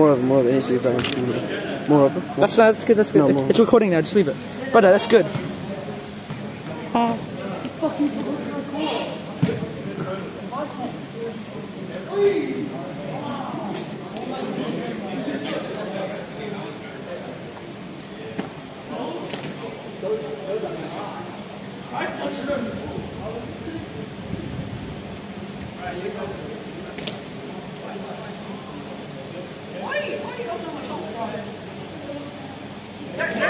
More of, more of, just leave that one. More of. them. That's that's good. That's good. No, it, it's recording now. Just leave it. But uh, that's good. Thank you. ก็สนุก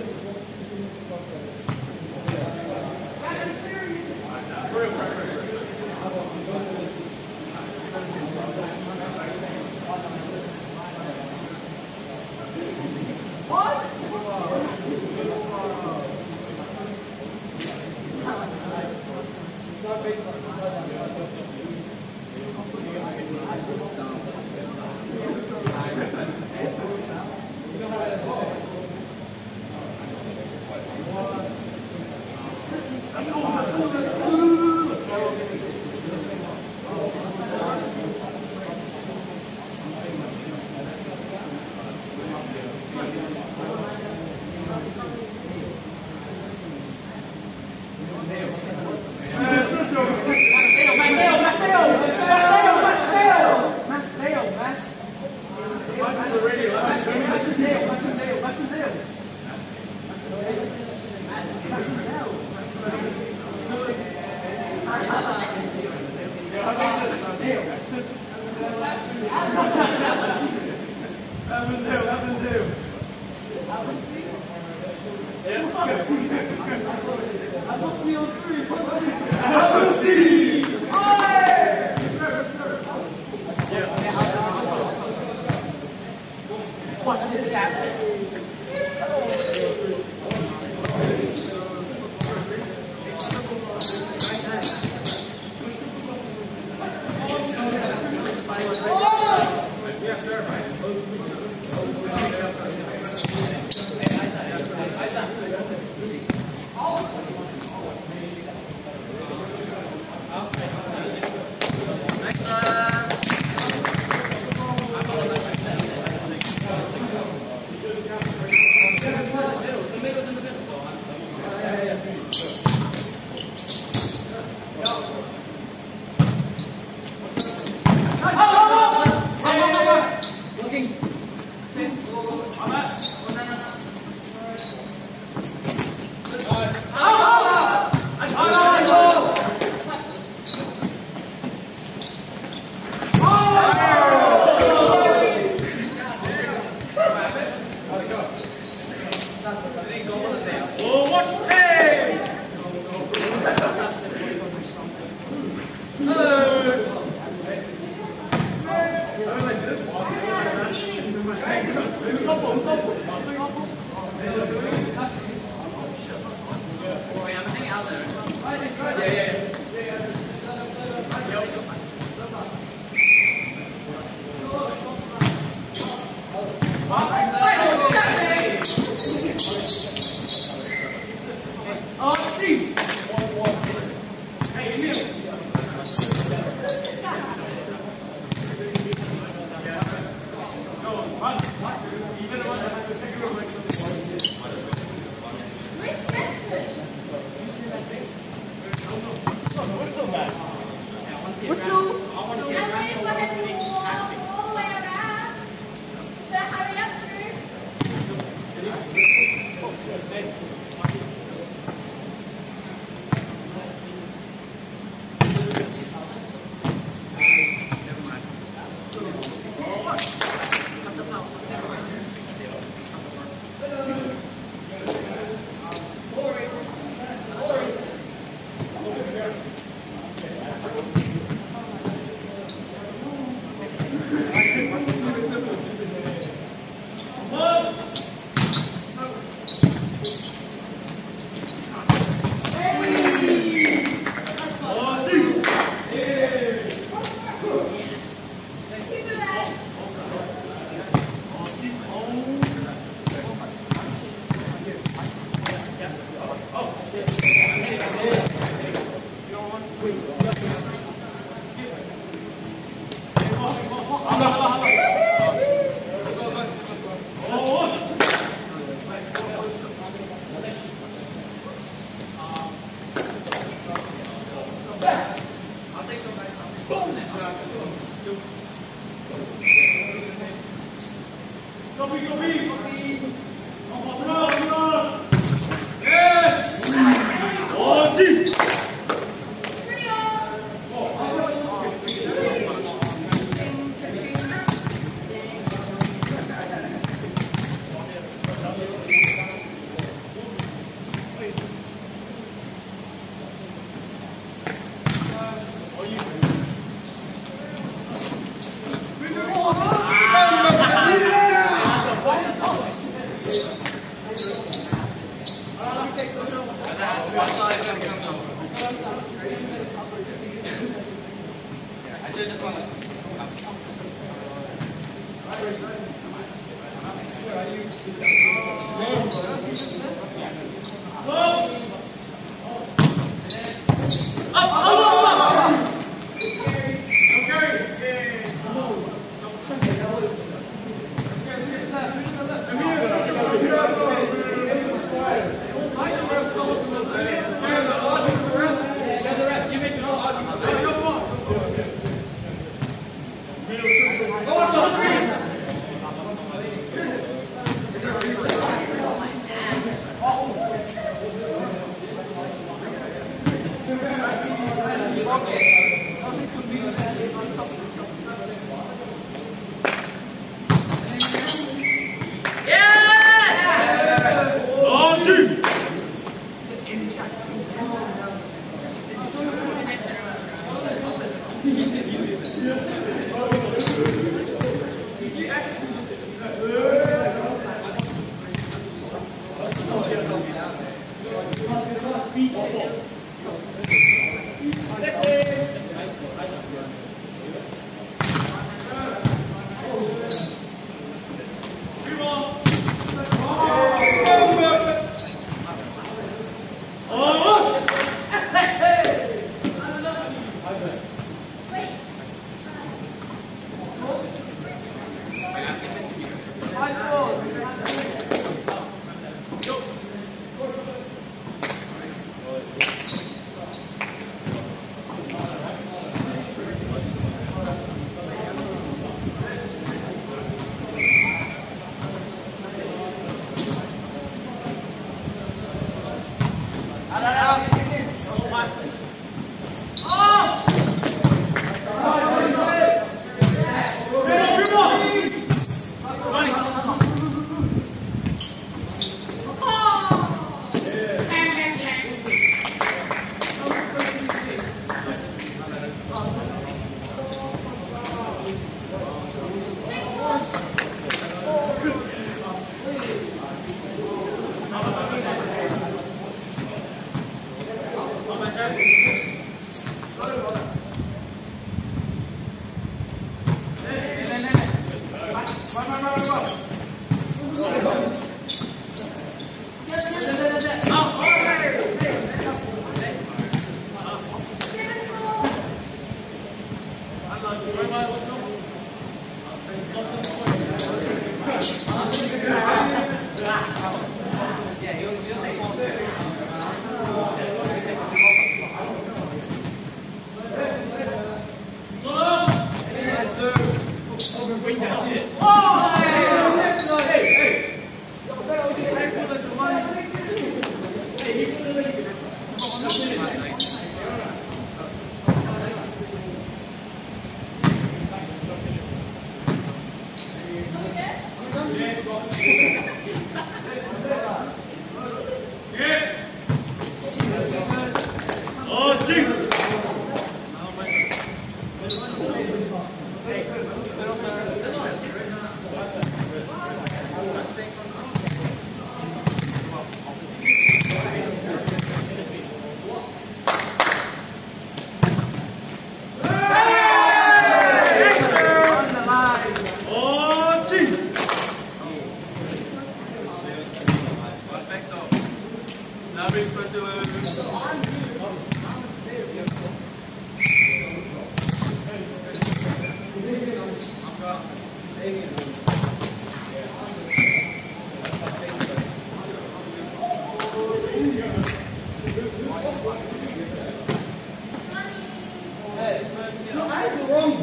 You're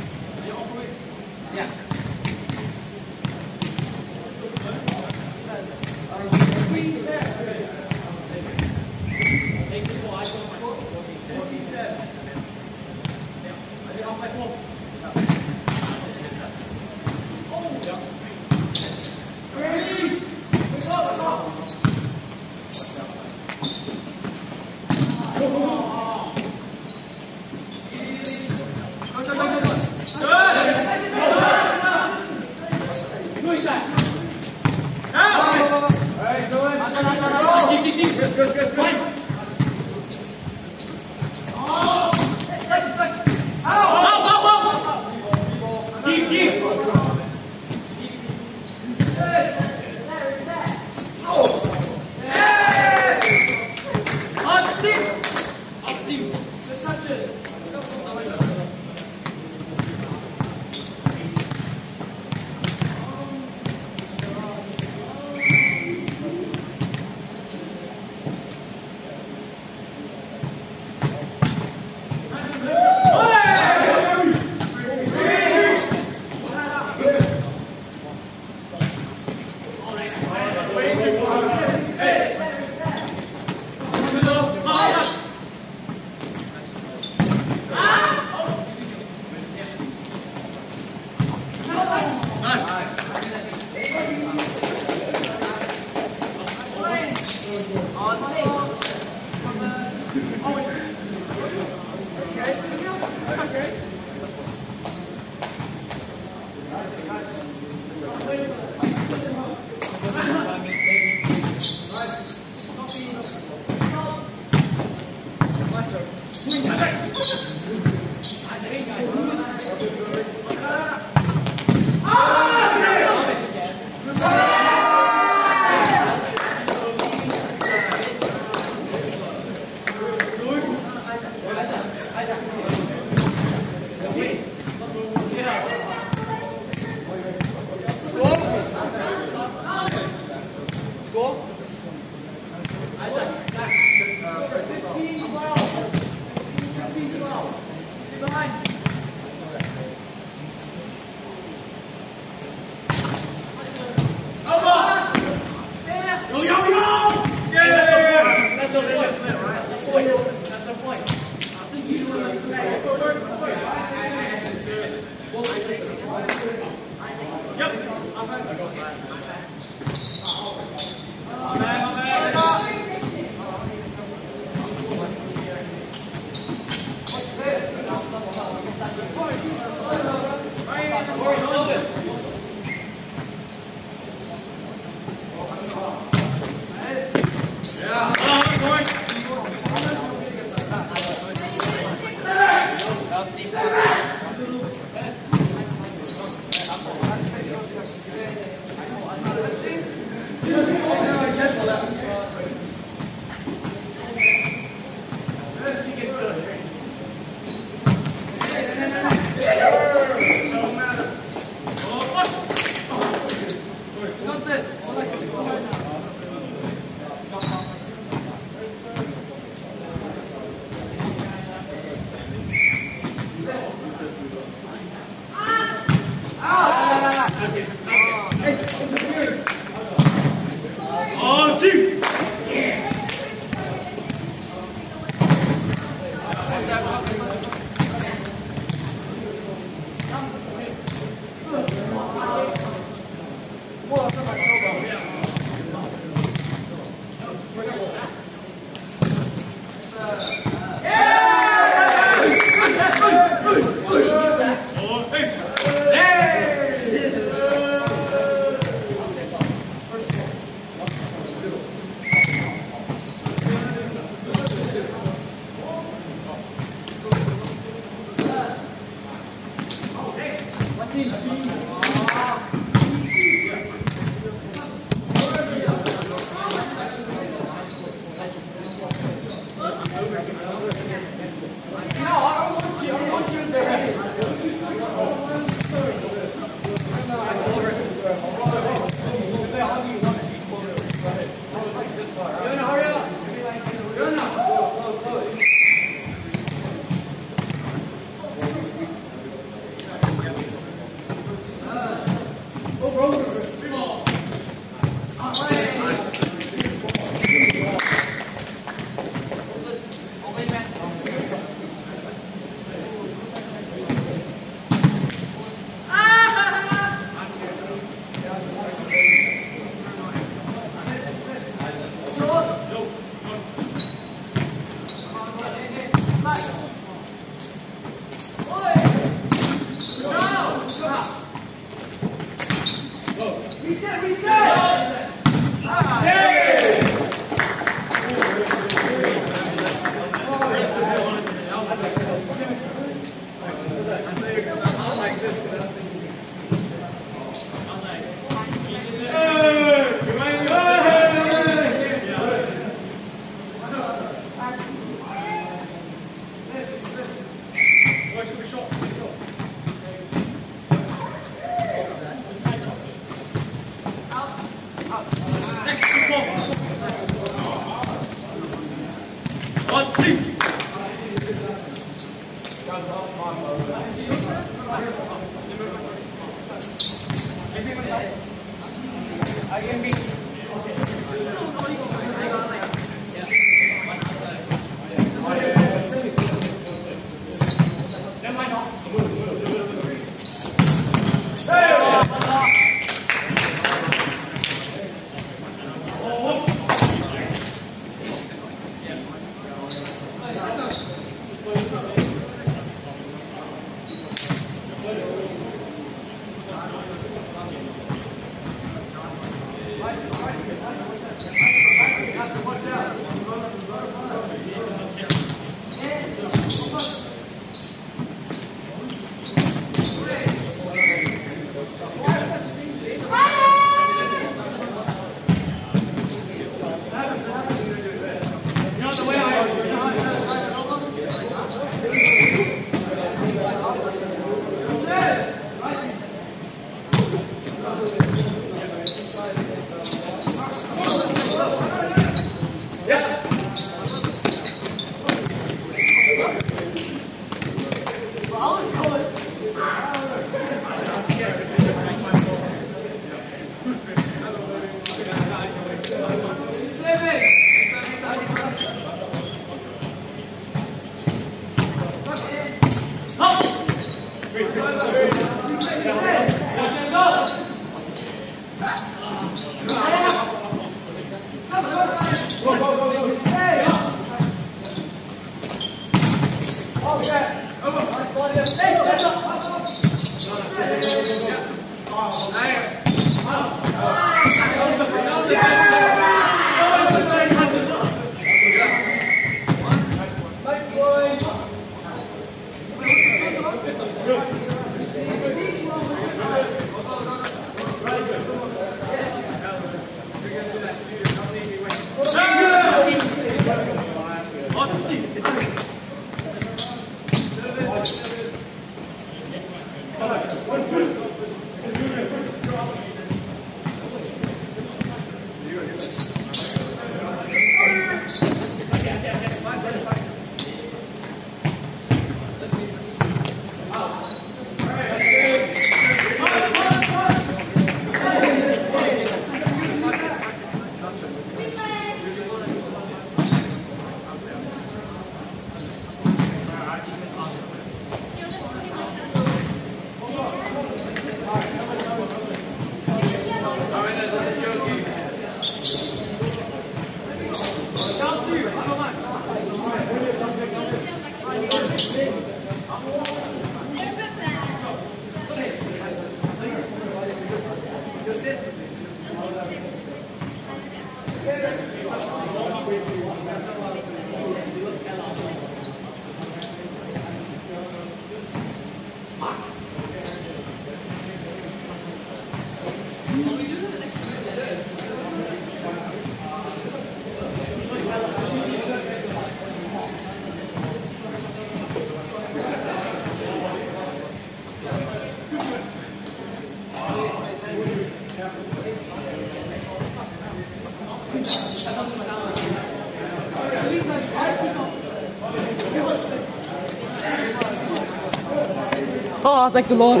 Oh, like the Lord.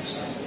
website.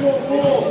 You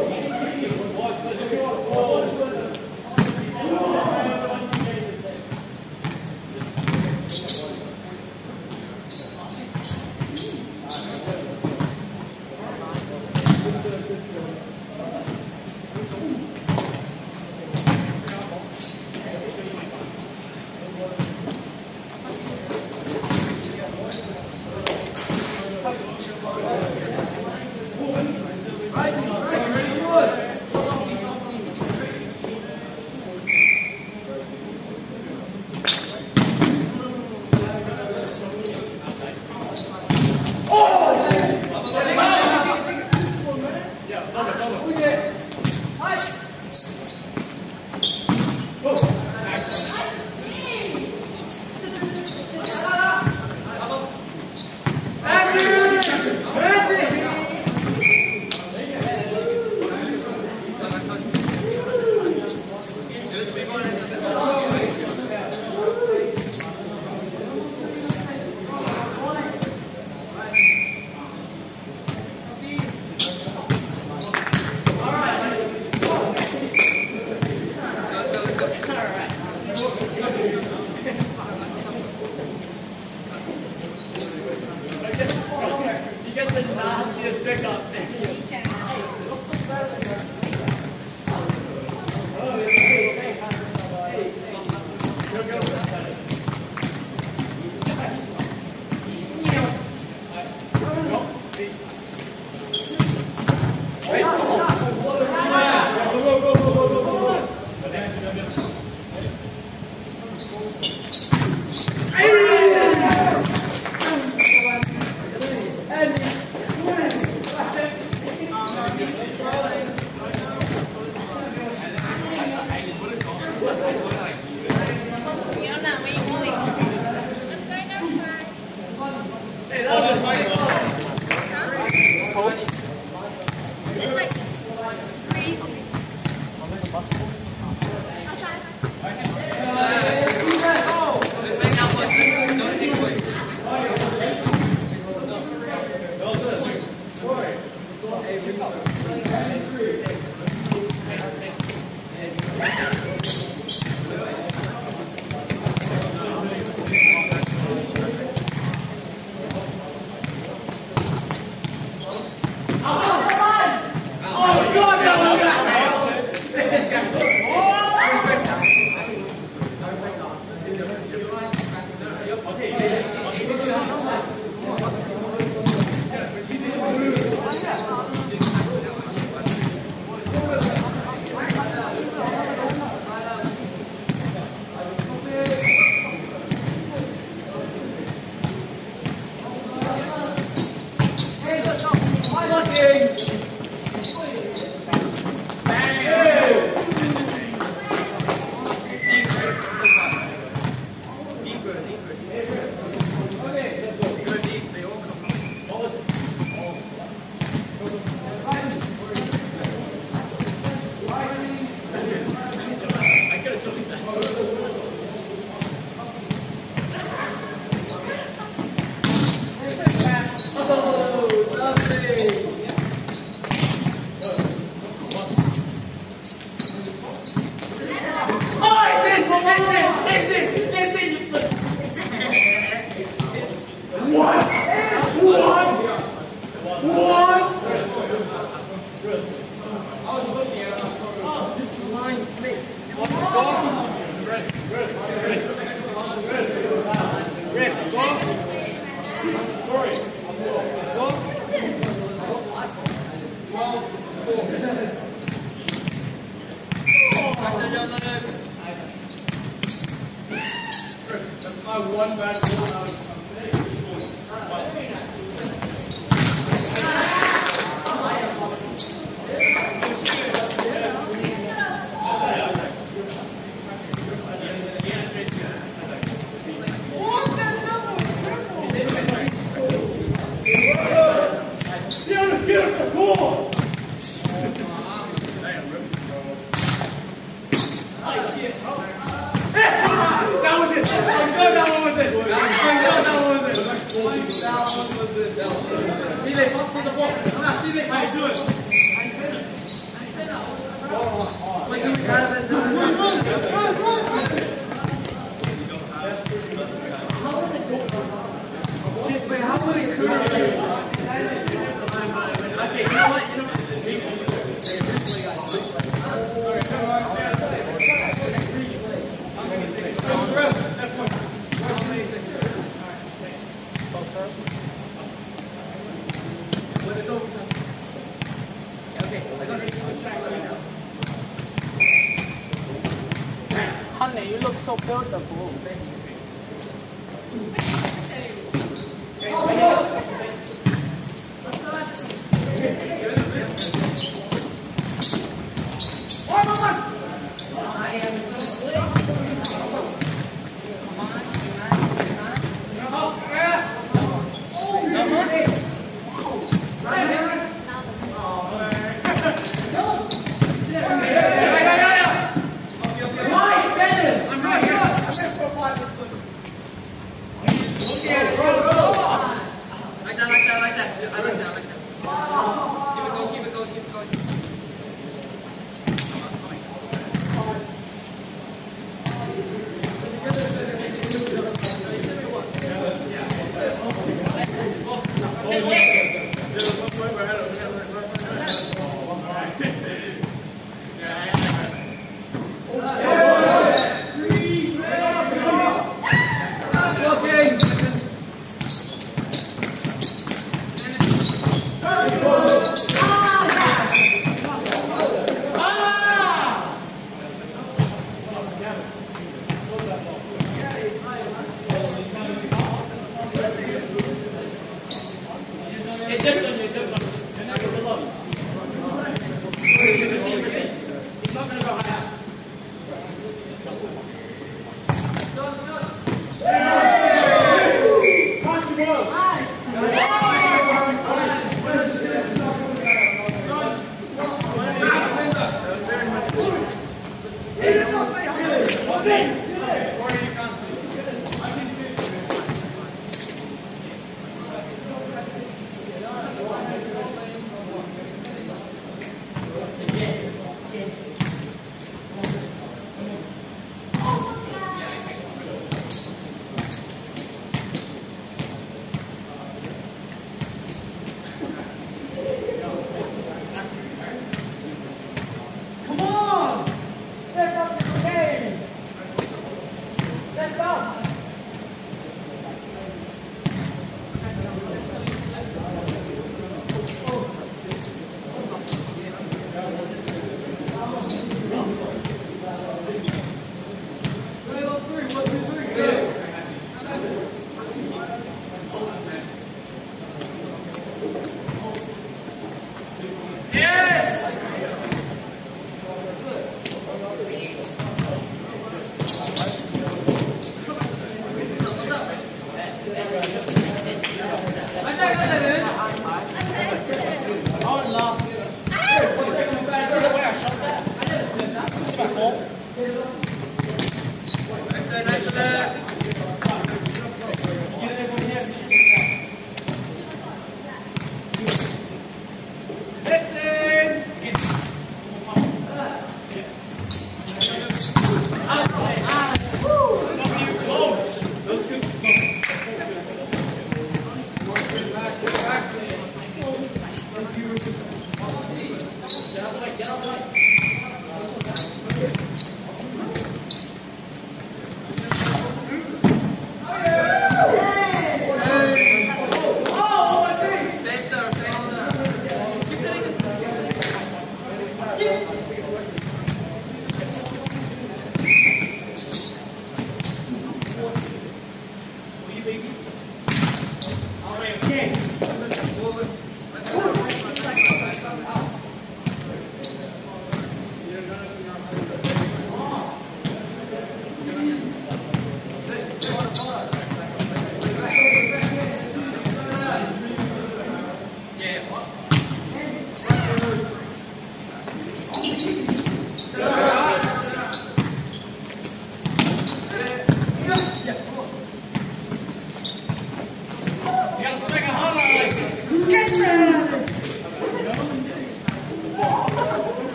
何?